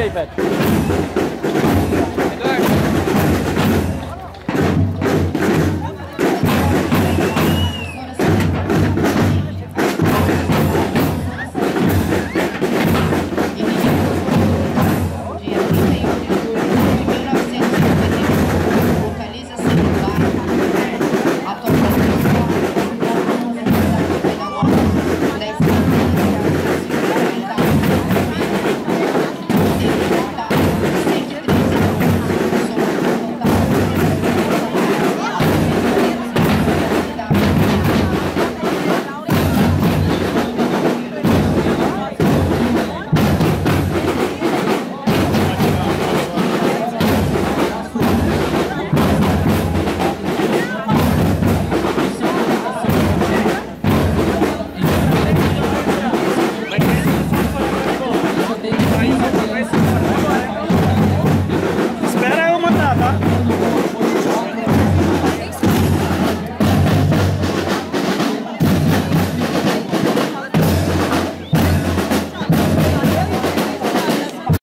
iPad.